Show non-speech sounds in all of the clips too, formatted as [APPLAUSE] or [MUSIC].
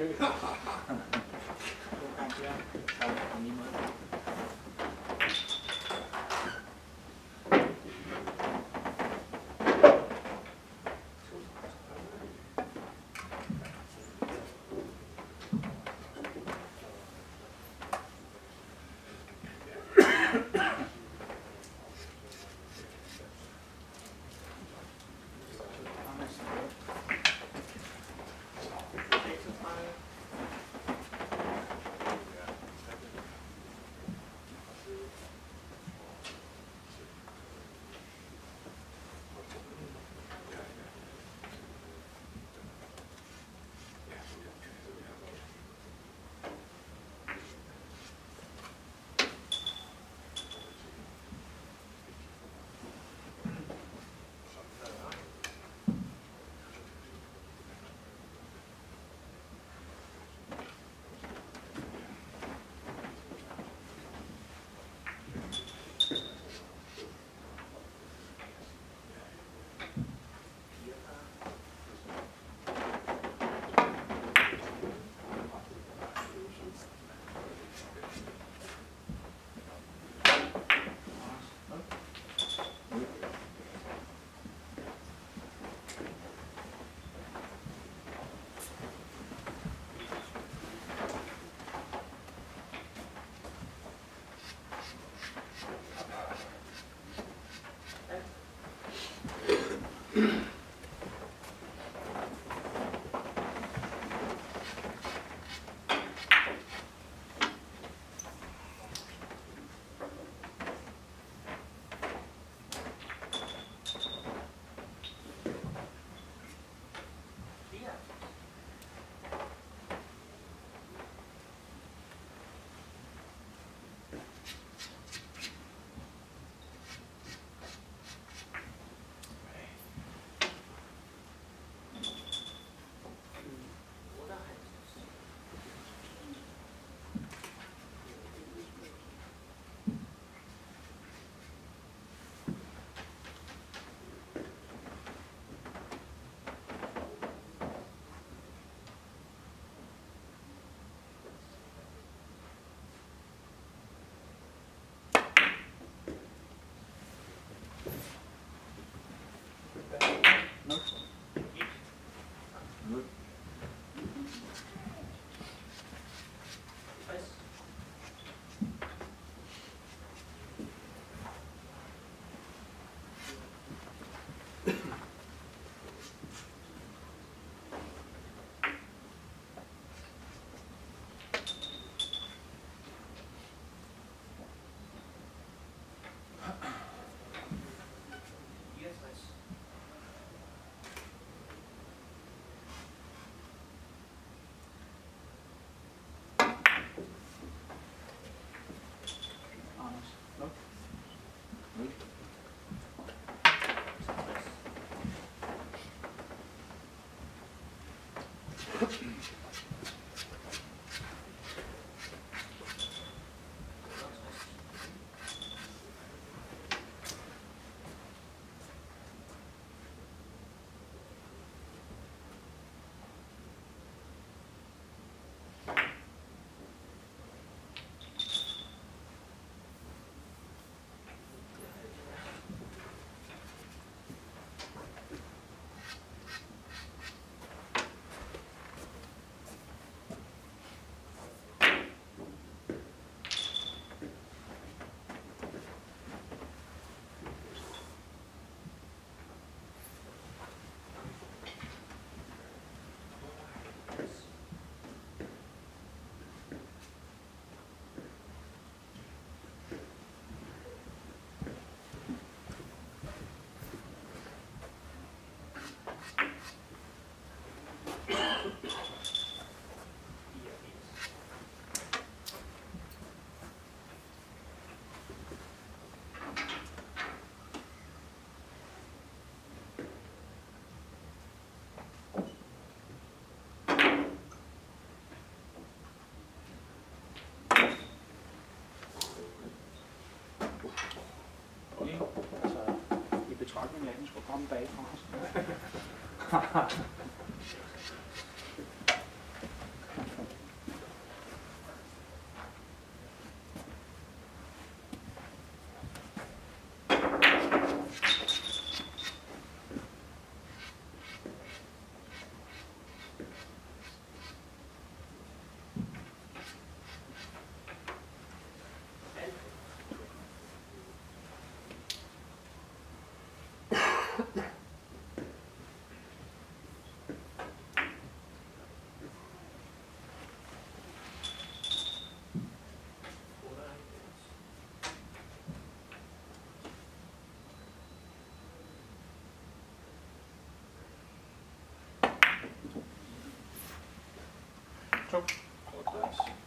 Okay. [LAUGHS] Mm-hmm. [CLEARS THROAT] Ikke? Altså, i betragtning af, at den skulle komme bagfra [LAUGHS] Pronto, colocar isso.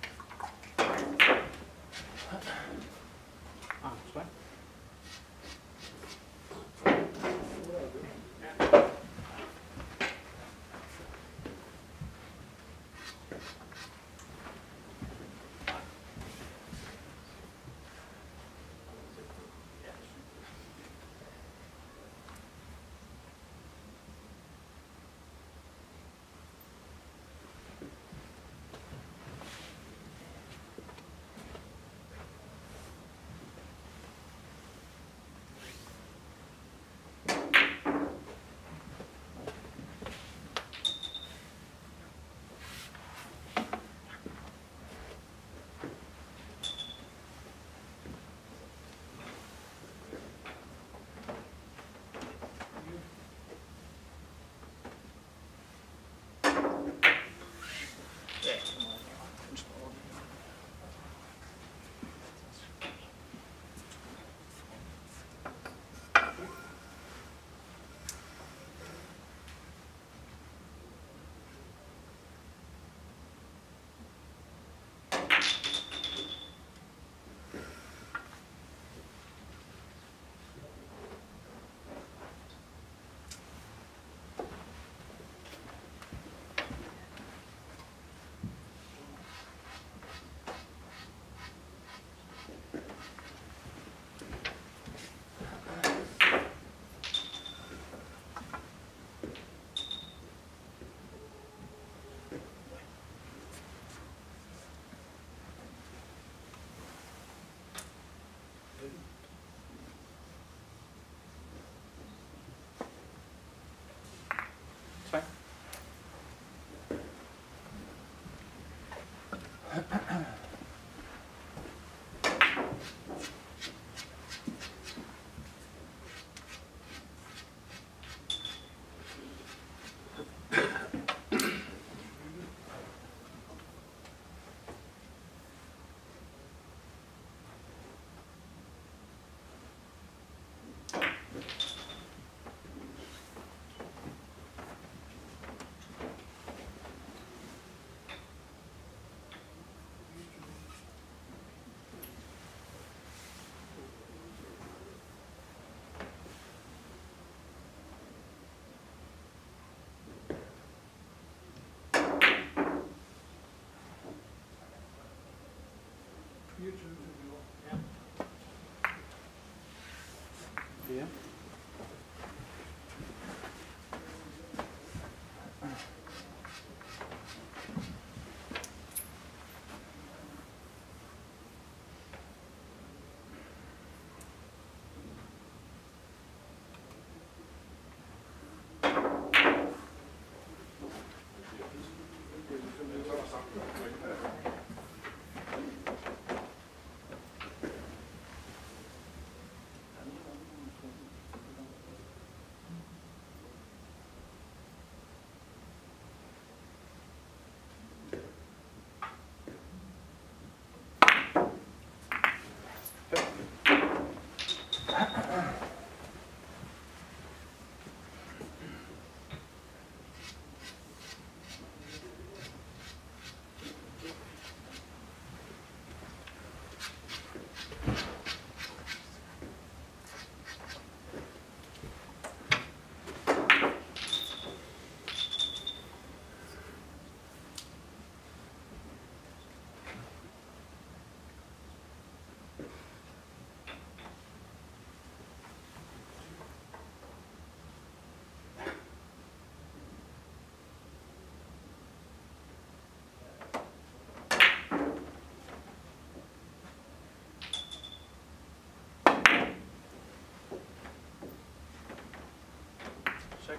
Yeah.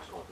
excellent.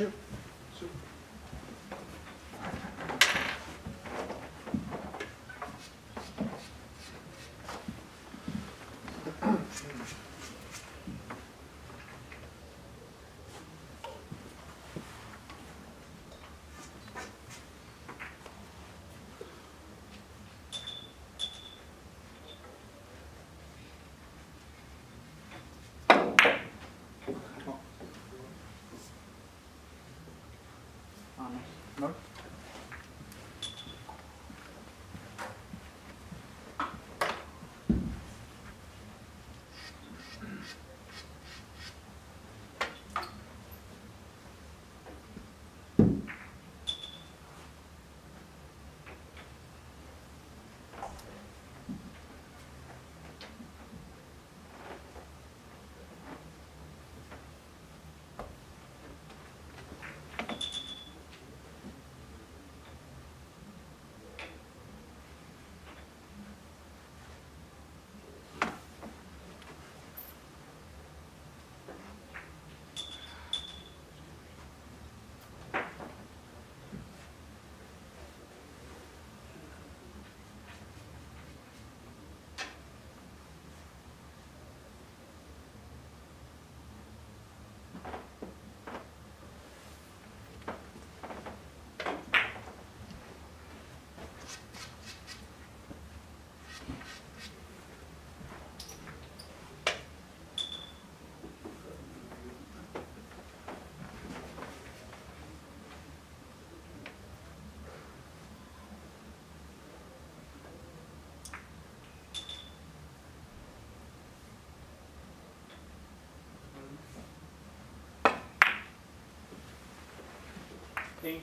Sure. tem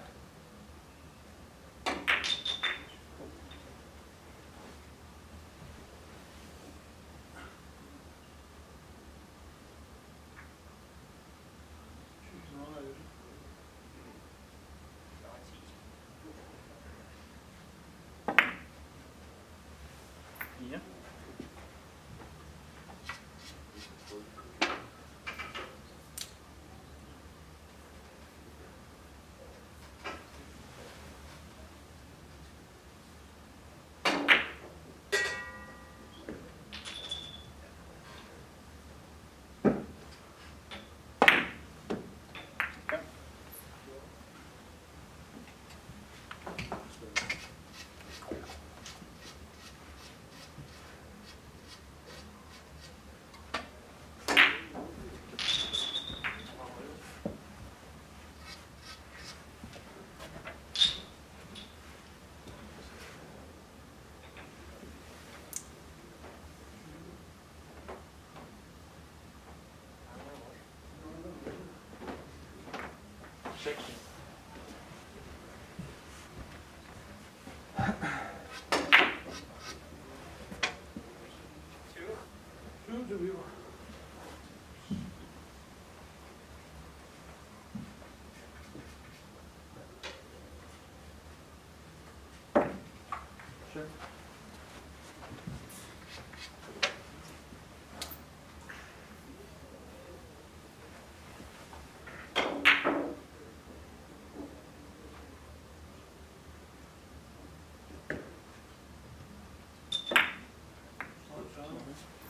section. Two? Sure. Mm-hmm.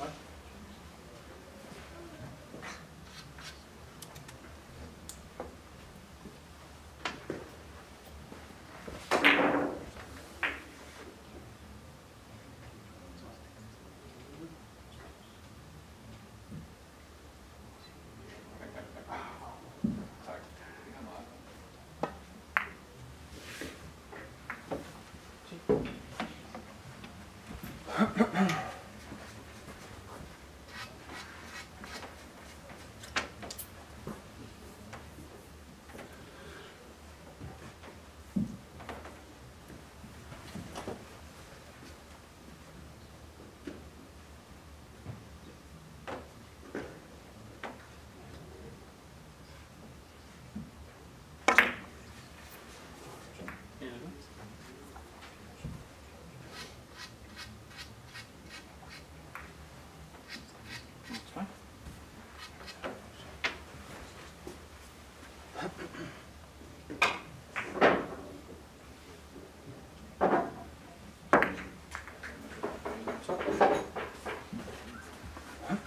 What? [COUGHS] Ahem.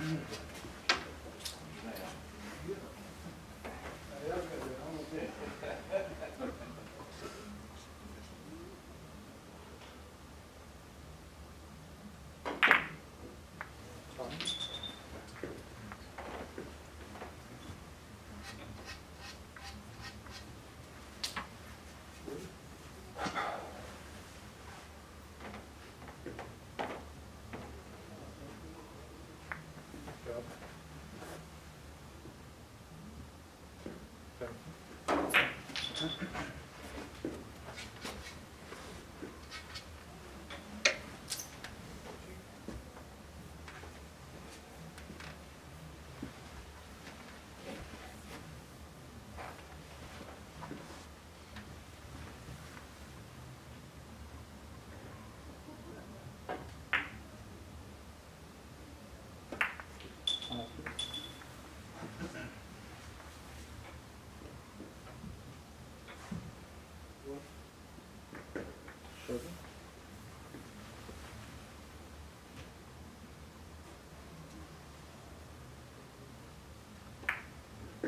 Hum.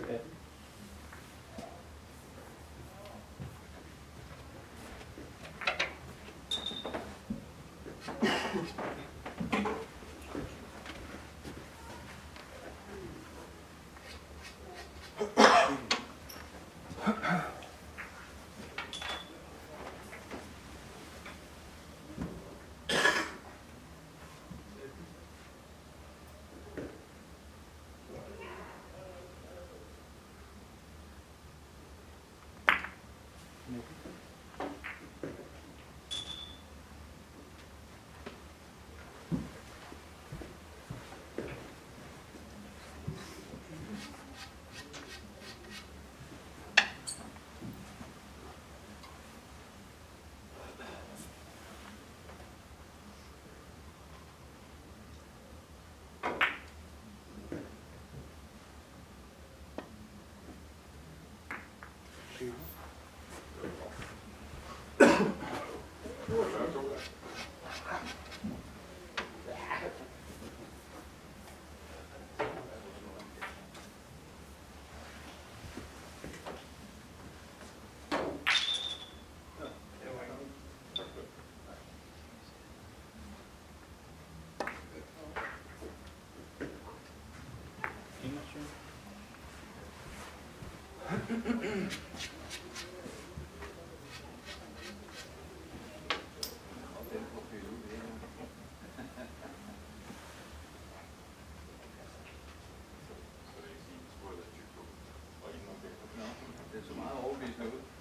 it. Så meget overbevisende ud.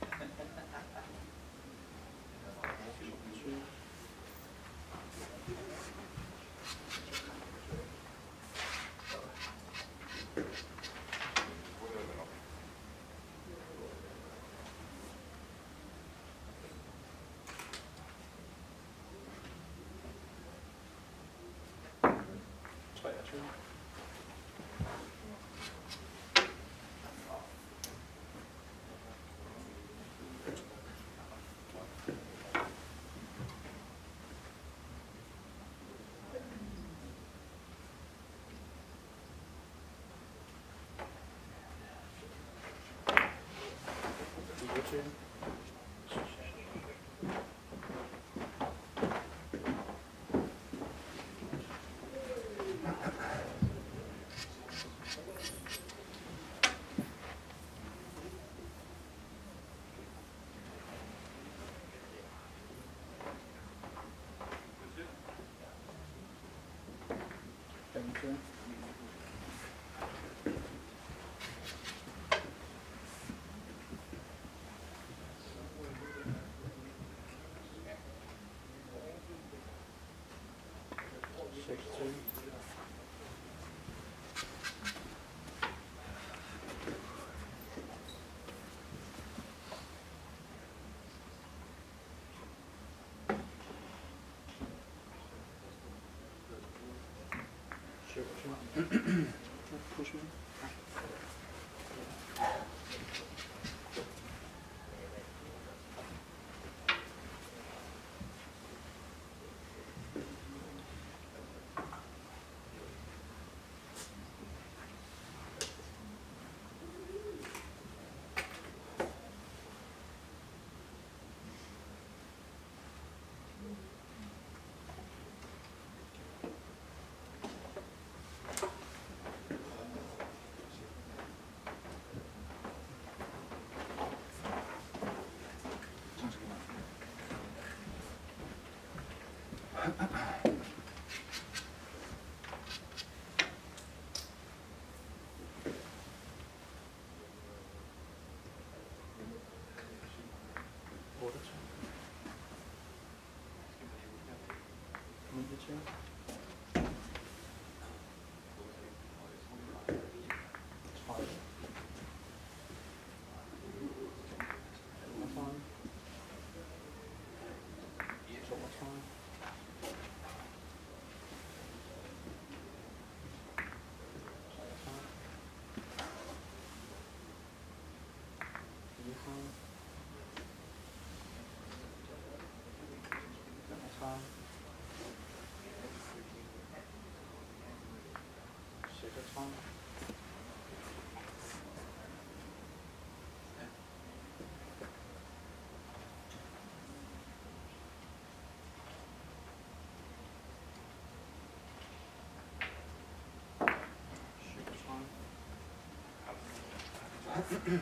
Richard. Thank you. Six, two. Sure. Push me. Ha ha ha. Yeah.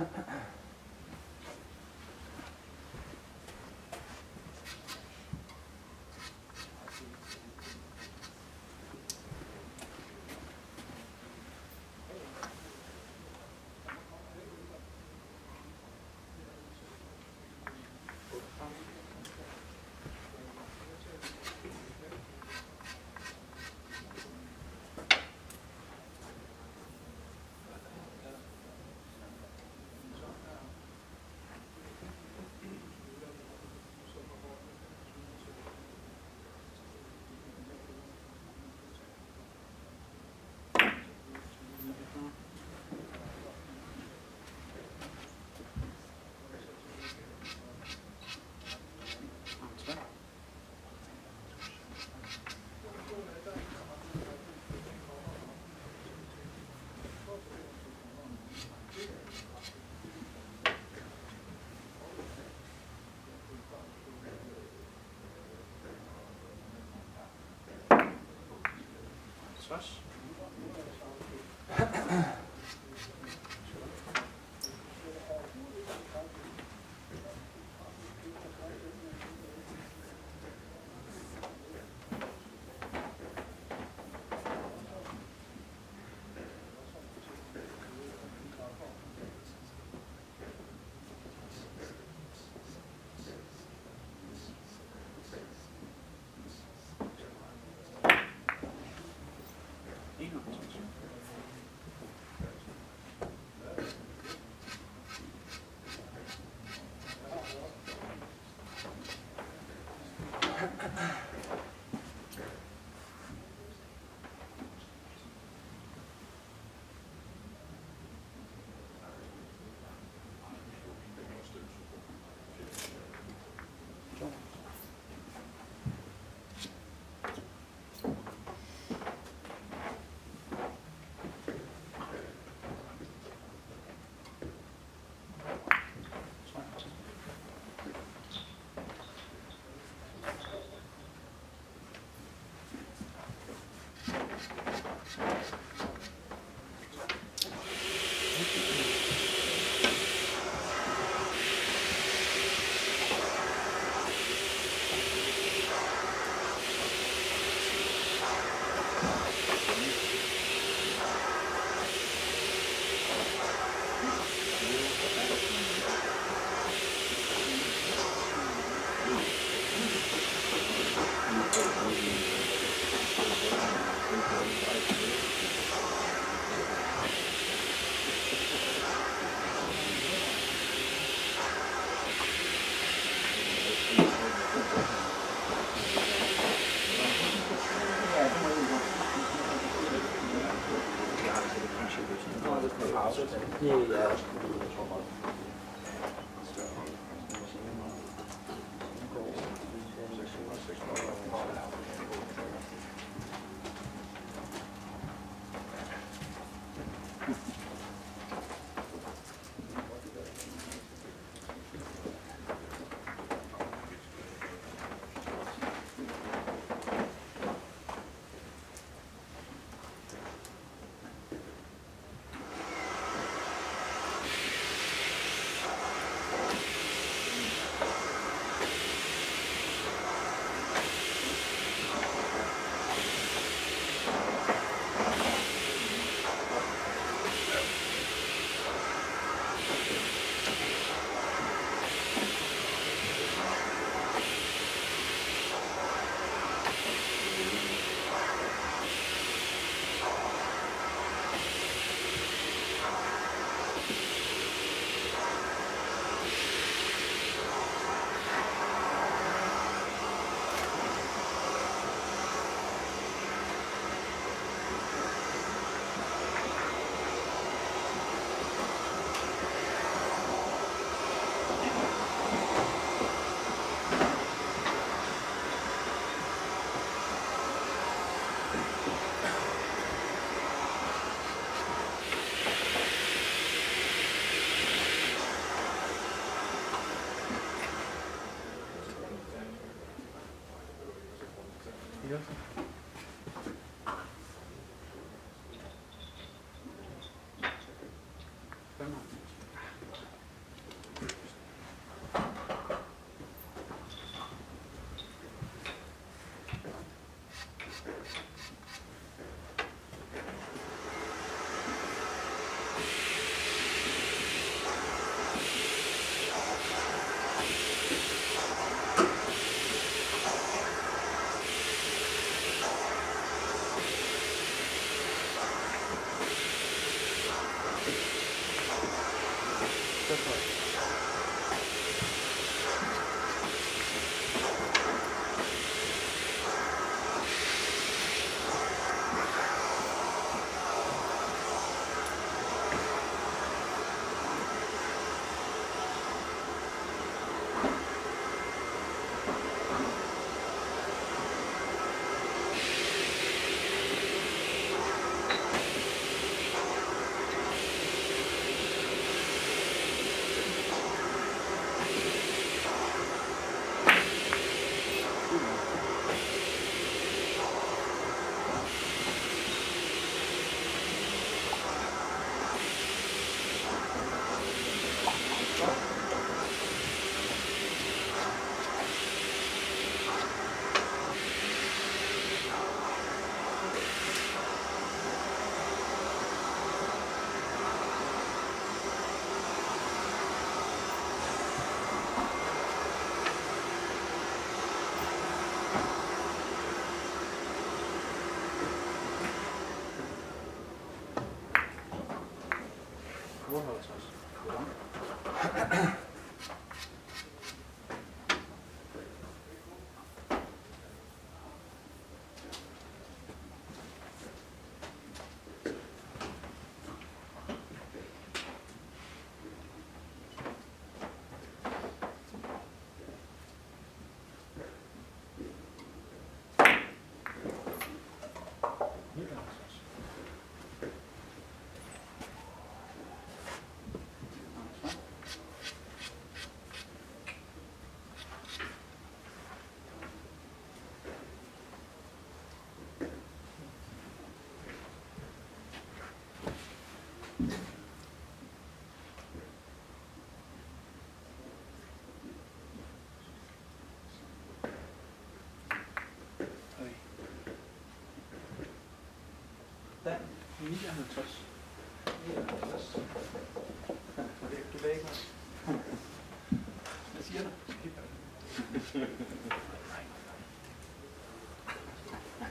Uh-uh. [LAUGHS] します。59. 59. Du vil ikke? Hvad siger du?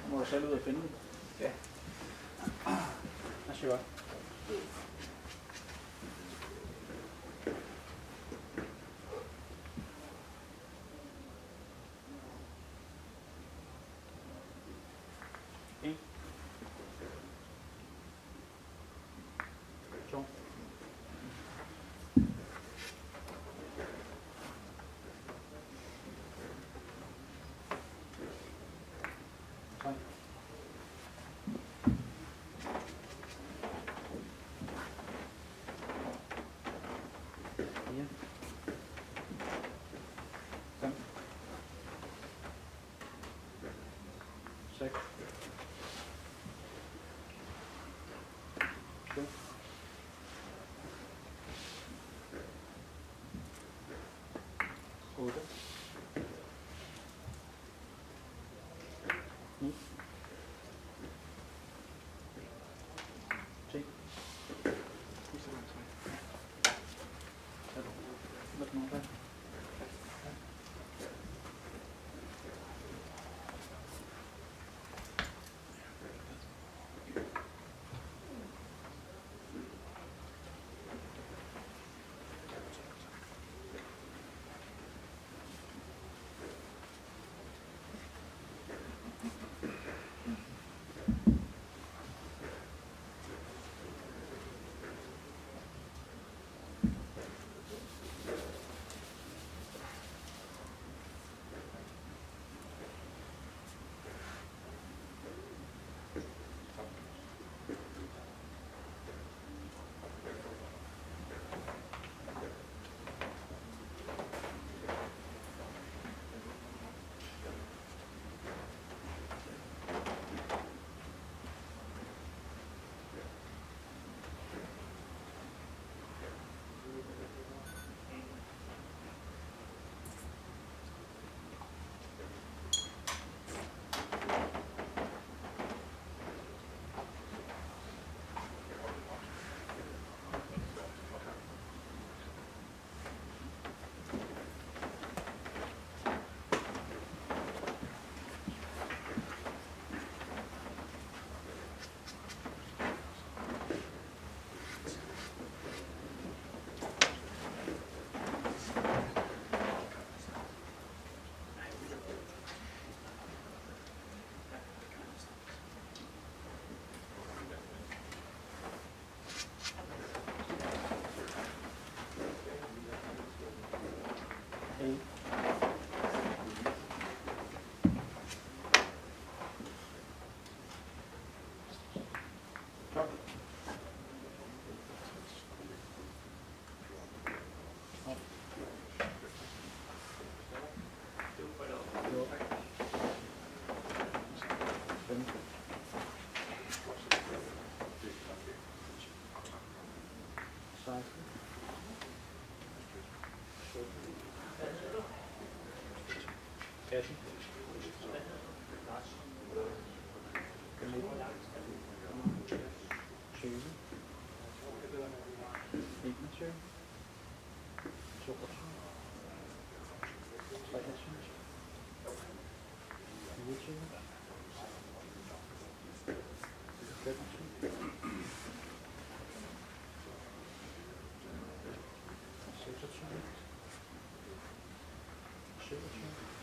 Nu må du selv ud og finde den. Ja. Hvad siger du? Ora. Hum? Sim. Isso é muito bem. Tá bom. Mas não vai. 18. 19. 20. 21. 22. 23. 24. 25. 26. 27.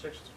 Six.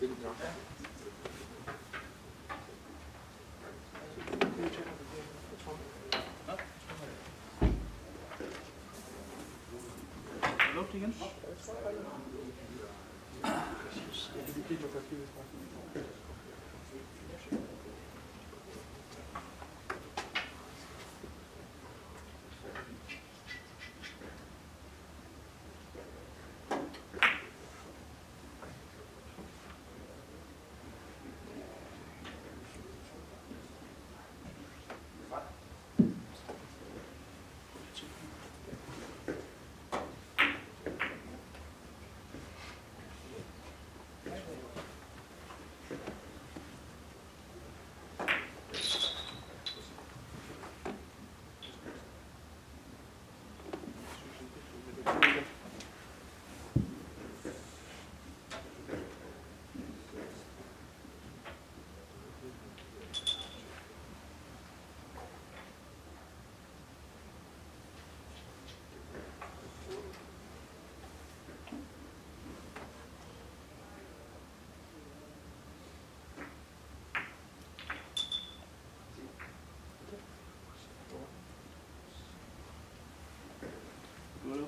Loopt again?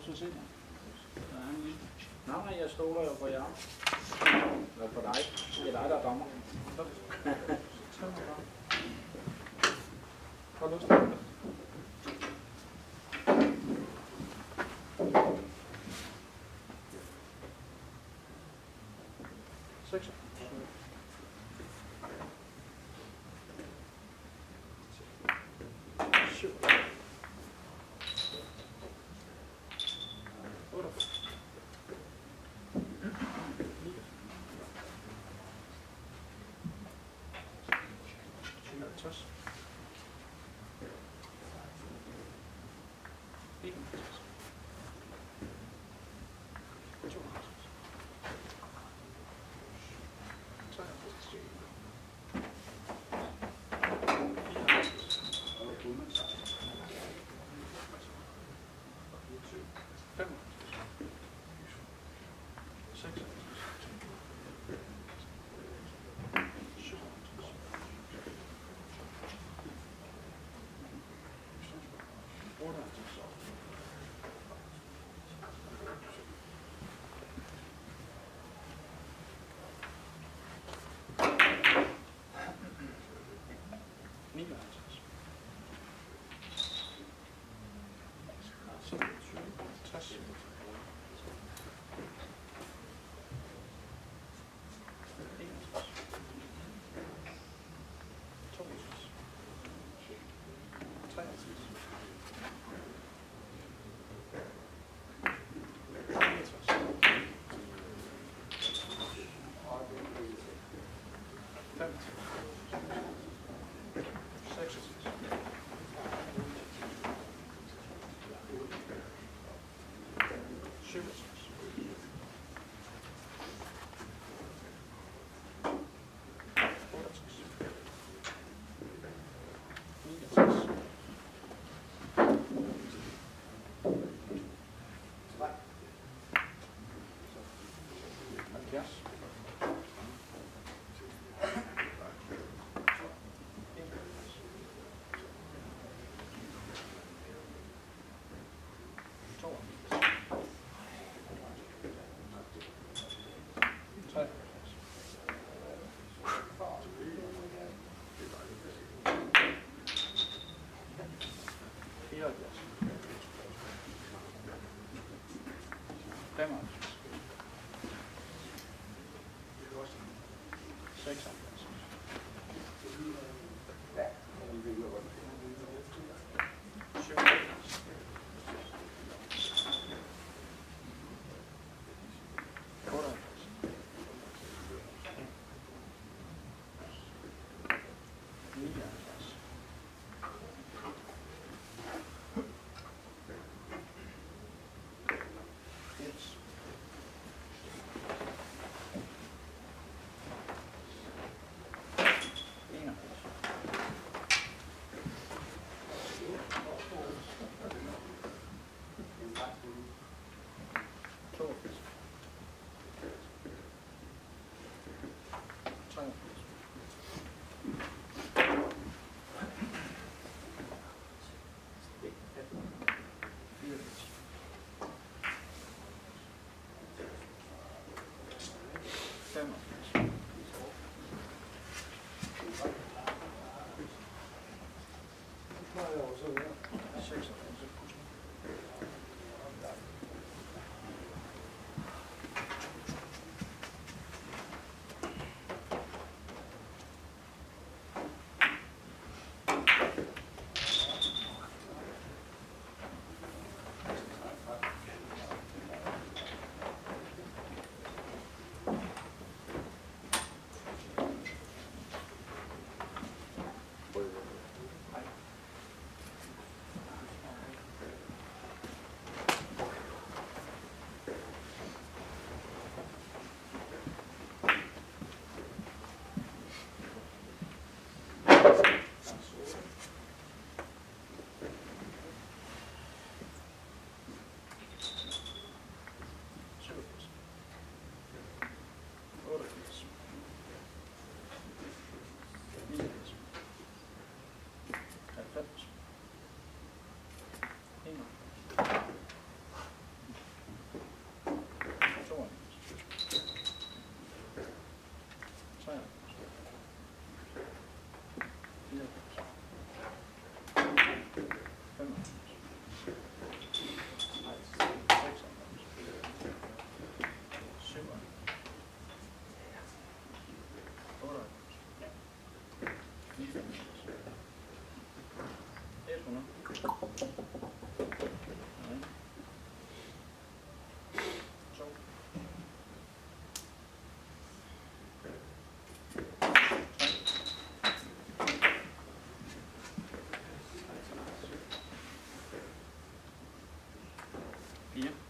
Du har se der. Nej, nej, jeg stoler jo på jer. Eller på dig. Det er dig, der er dommer. Hold lyst. Seks. Trust. Thank you. questions? Thank you. Yes. Yeah.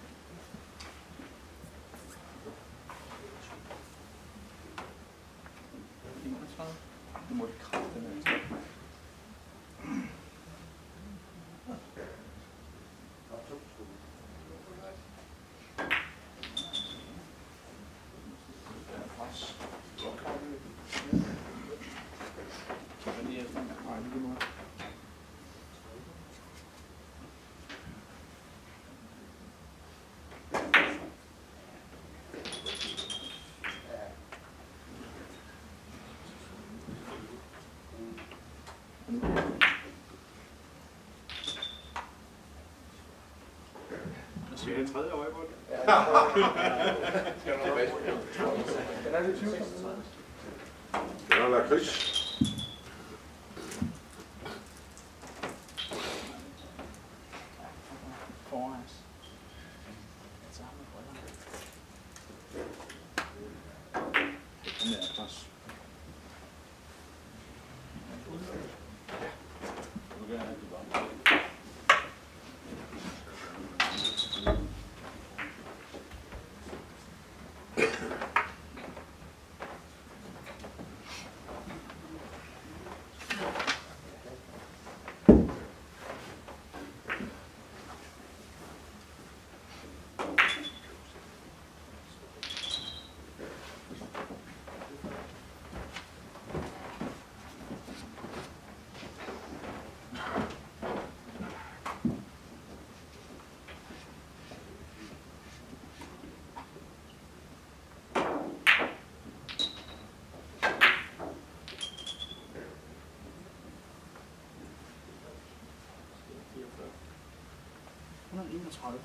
more confident. Siger du? tredje øje på det. [LAUGHS] Den er lidt 20. Den er lakrids. 39.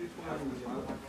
Et hundrede.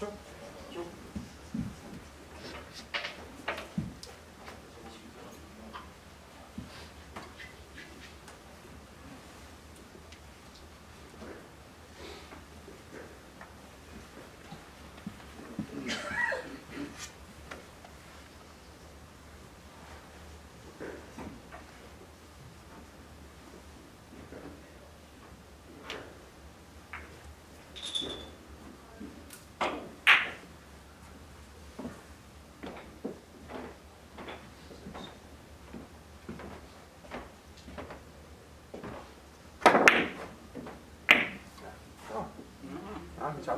그렇죠? Ja,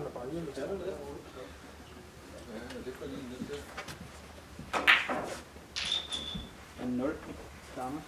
det får lige lidt der. En 0. Samme.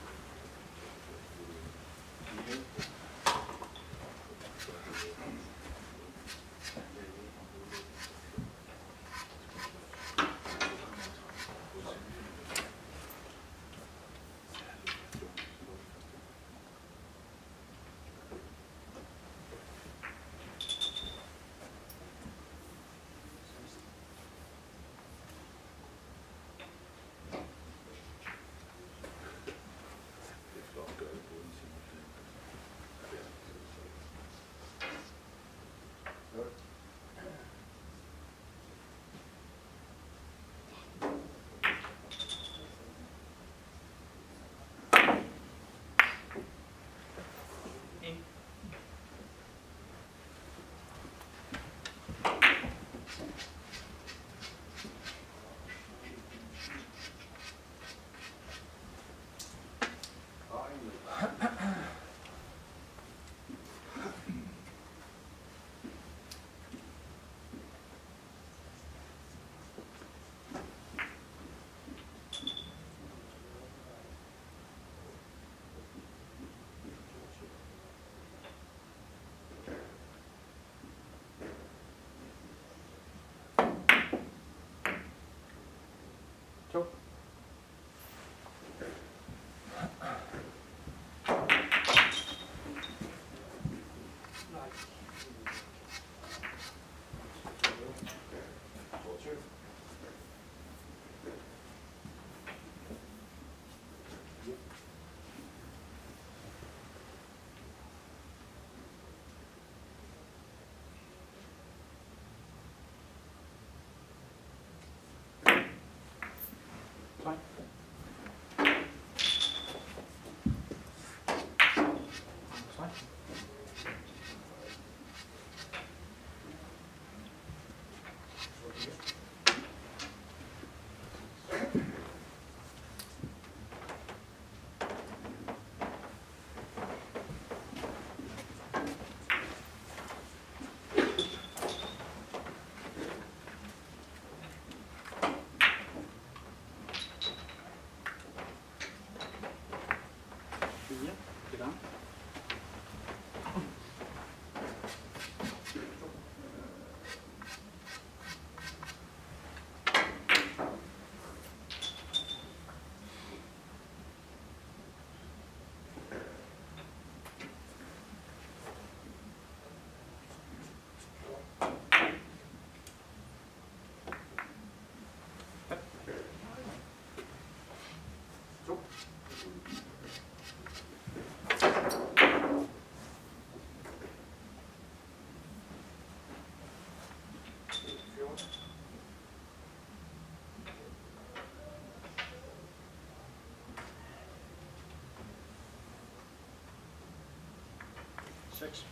Six.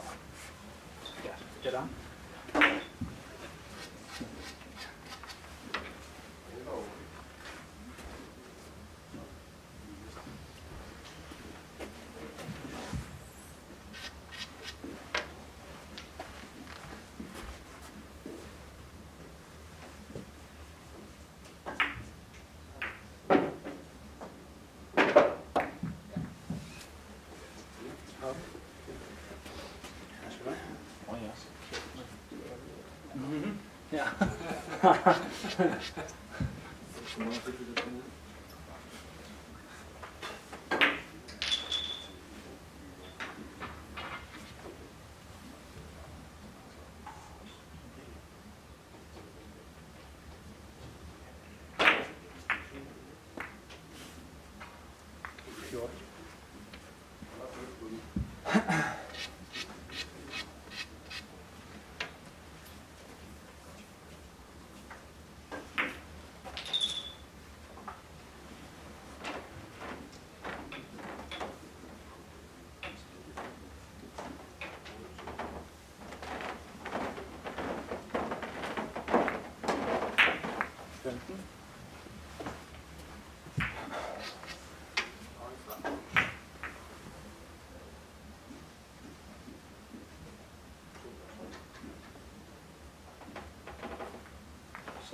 spot. Yeah, get on. Yeah.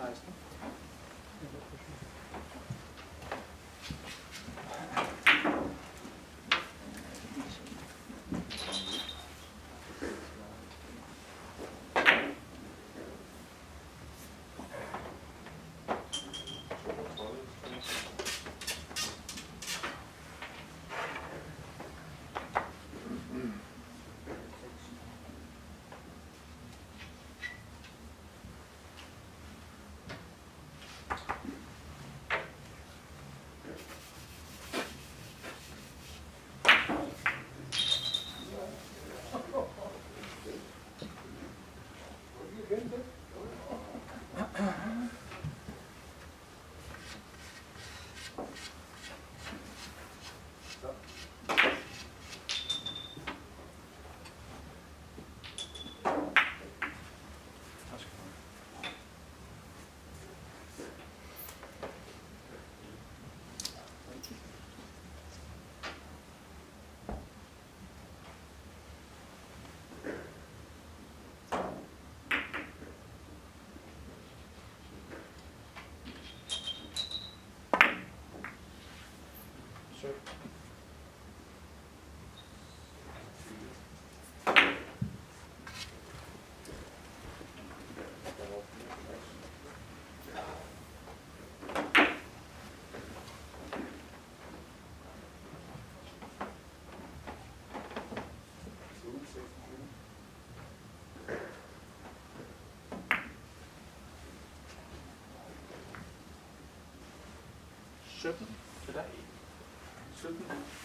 sized shouldn't today. Shouldn't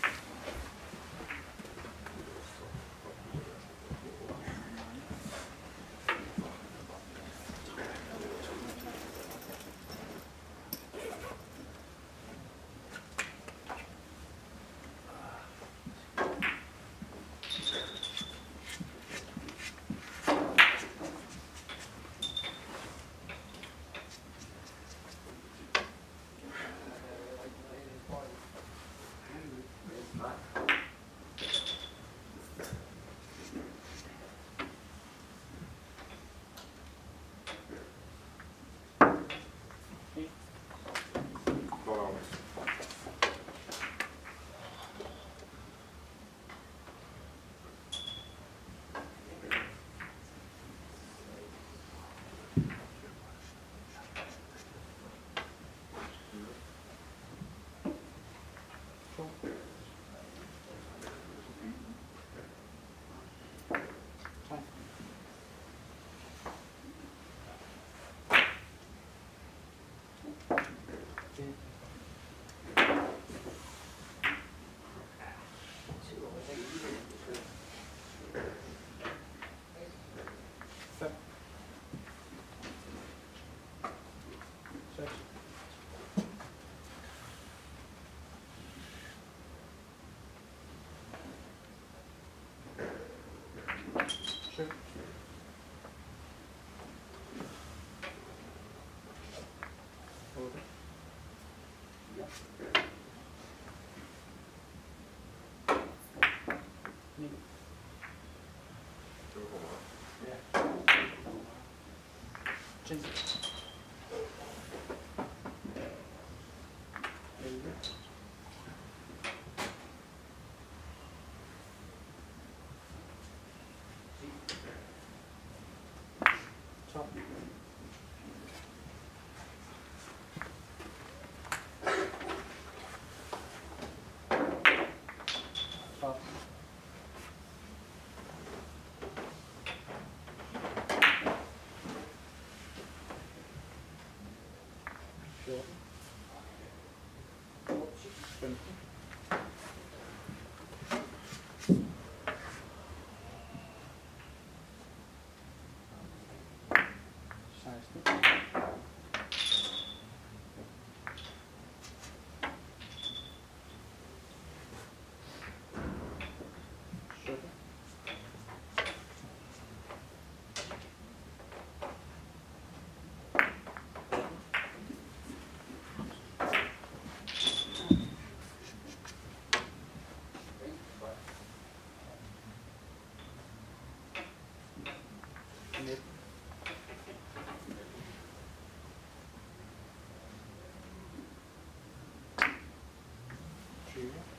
Dziękuję. Thank you. material.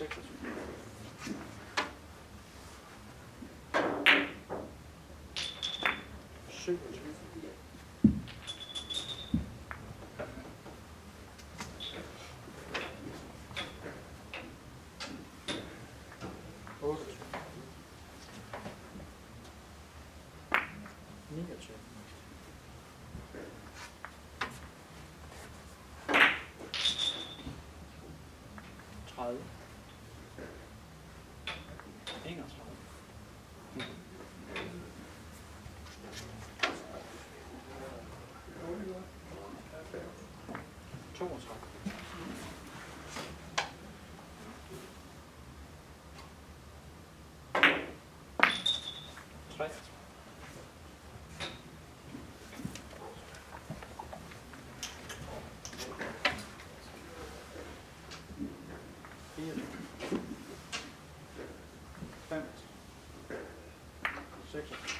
26. Syvogtyve. Otteogtyve. Niogtyve. Tredive. Space. Hier. Vijf. Zeker.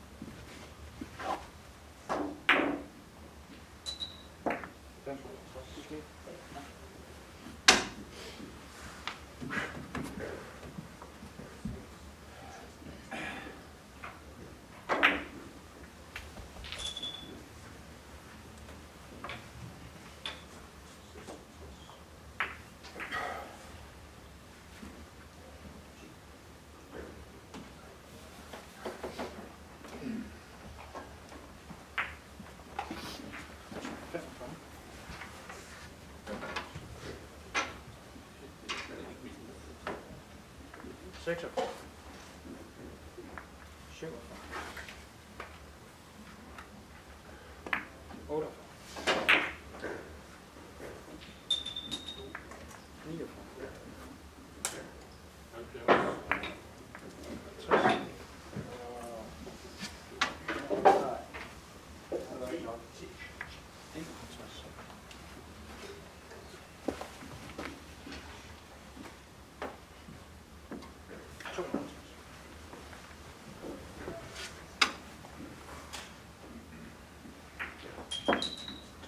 Six of them.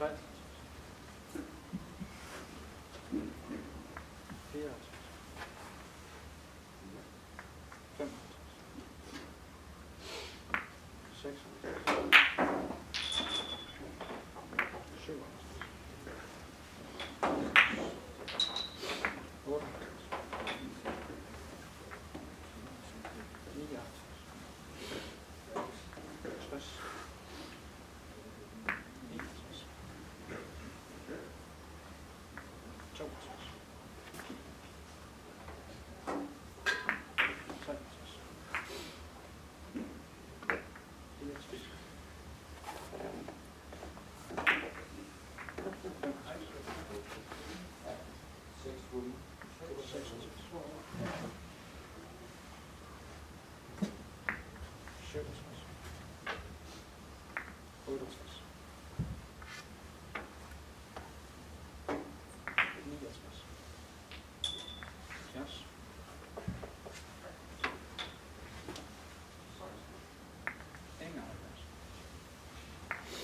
cut? 쳐보죠.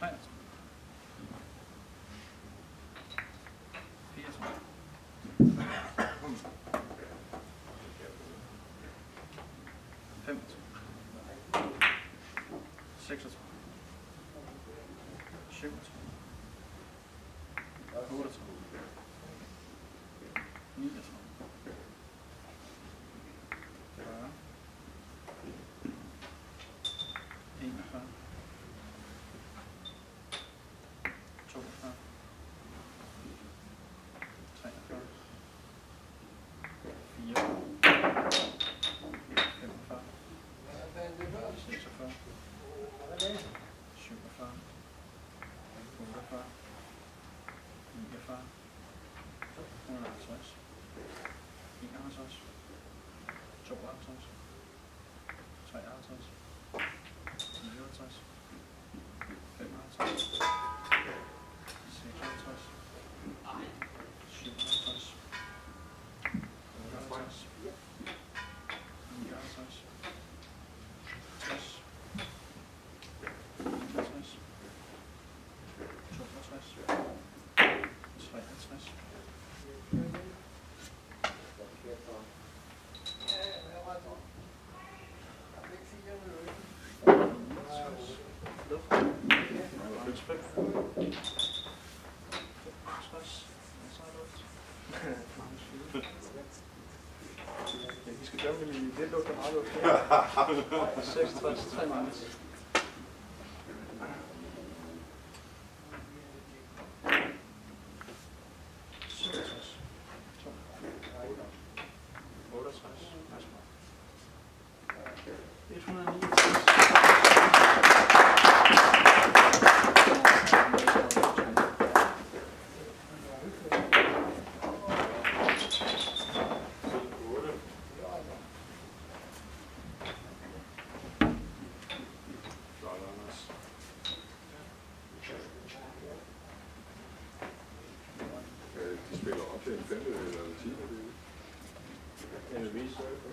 63. 64. 65. 36. 37. 38. 51. 52. 53. 54. 55. Ja, de skal med lige, det lugter meget luft. 66, 3 mange.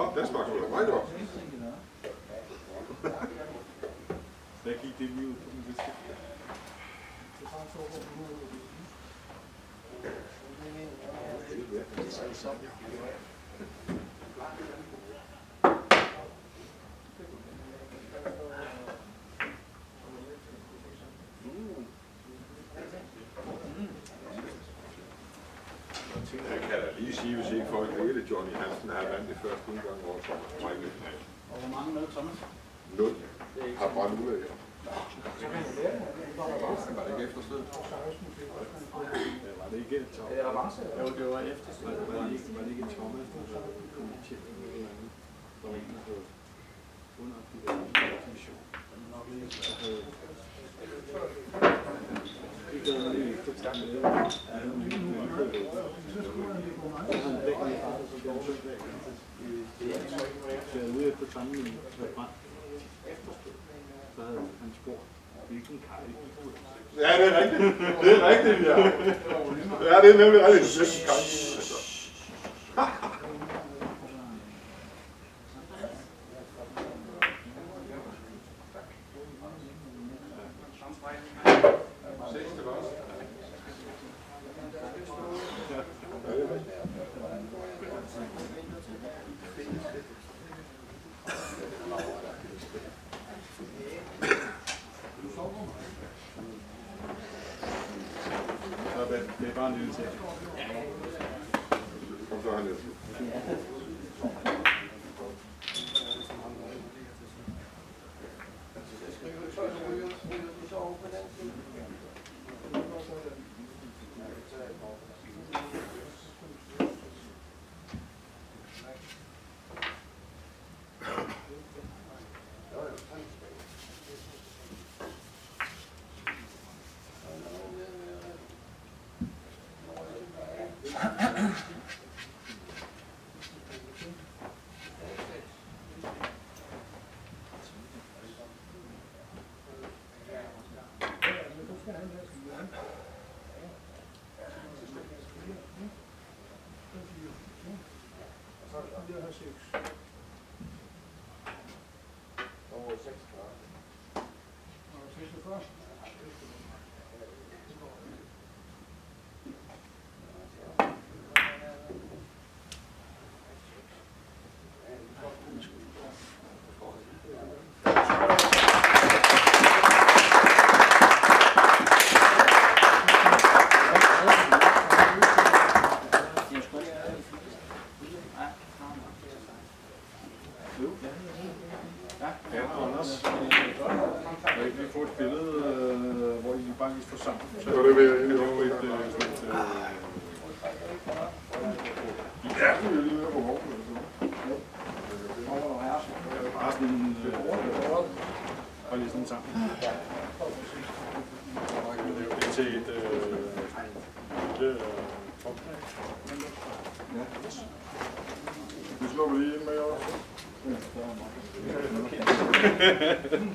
Nå, den smagte da meget godt. Hvad gik det lige ud på den liste? Jeg kan da lige sige, hvis ikke folk ved det, Johnny har vandt det første udgang over Thomas Michael. Og hvor mange med, Thomas? Nul. Har brændt ud af jer. Var det ikke efterstød? Ja, var det ikke Tom? Er det avance? Jo, det var efter. Var, det ikke, var det ikke Thomas, der kom til et eller andet? Der var en, der havde en jeg er ude efter sammenligning med brand. Så havde han spurgt, hvilken kaj det. Ja, det er rigtigt. Det er rigtigt, ja. Ja, det er nemlig rigtigt. Det er deze was. Hadi haşeyi. ハハハハ。